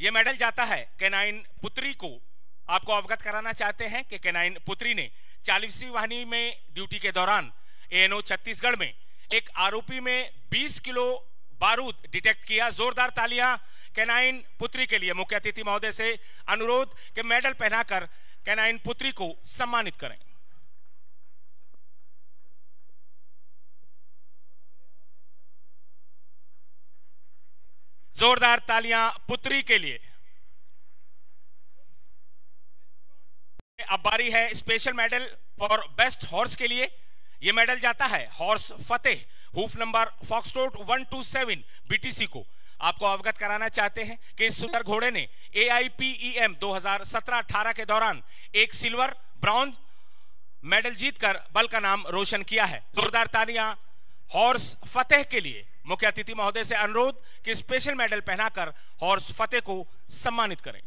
ये मेडल जाता है केनाइन पुत्री को। आपको अवगत कराना चाहते हैं कि केनाइन पुत्री ने चालीसवीं वाहिनी में ड्यूटी के दौरान एएनओ छत्तीसगढ़ में एक आरोपी में 20 किलो बारूद डिटेक्ट किया, जोरदार तालियाँ केनाइन पुत्री के लिए। मुख्य अतिथि महोदय से अनुरोध कि मेडल पहनाकर केनाइन पुत्री को सम्मानित करें। जोरदार तालियाँ पुत्री के लिए। अब बारी है special medal for best horse के लिए। यह मेडल जाता है horse Fateh hoof number फॉक्सटोट 127 BTC को। आपको अवगत कराना चाहते हैं कि इस सुंदर घोड़े ने ए आई पी ई एम दो हज़ार के दौरान एक सिल्वर ब्रॉन्ज मेडल जीतकर बल का नाम रोशन किया है। जोरदार तालियाँ हॉर्स फतेह के लिए मुख्य अतिथि महोदय से अनुरोध कि स्पेशल मेडल पहनाकर हॉर्स फतेह को सम्मानित करें।